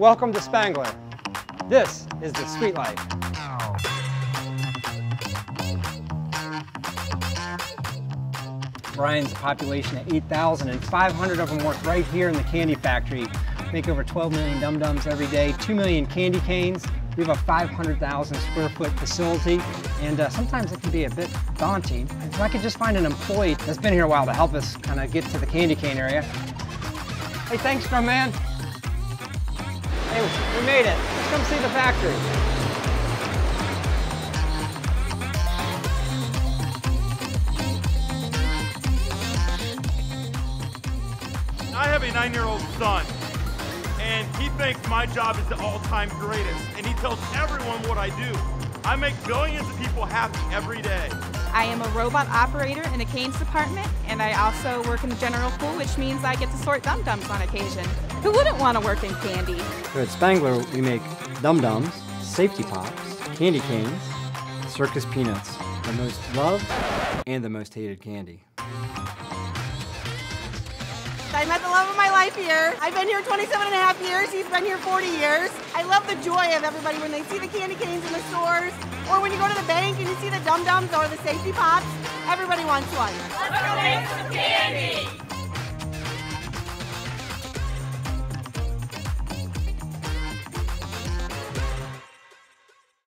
Welcome to Spangler. This is the Sweet Life. Bryan's a population of 8,000 and 500 of them work right here in the candy factory. Make over 12 million dum-dums every day, 2 million candy canes. We have a 500,000 square foot facility and uh, sometimes it can be a bit daunting. If I could just find an employee that's been here a while to help us kind of get to the candy cane area. Hey, thanks, drum man. We made it. Let's come see the factory. I have a nine-year-old son, and he thinks my job is the all-time greatest, and he tells everyone what I do. I make billions of people happy every day. I am a robot operator in the canes department, and I also work in the general pool, which means I get to sort dum-dums on occasion. Who wouldn't want to work in candy? Here at Spangler, we make dum-dums, safety pops, candy canes, circus peanuts, the most loved and the most hated candy. I met the love of my life here. I've been here 27 and a half years. He's been here 40 years. I love the joy of everybody when they see the candy canes in the stores or when you go to the bank and you see the dum-dums or the safety pops. Everybody wants one. Let's go make some candy!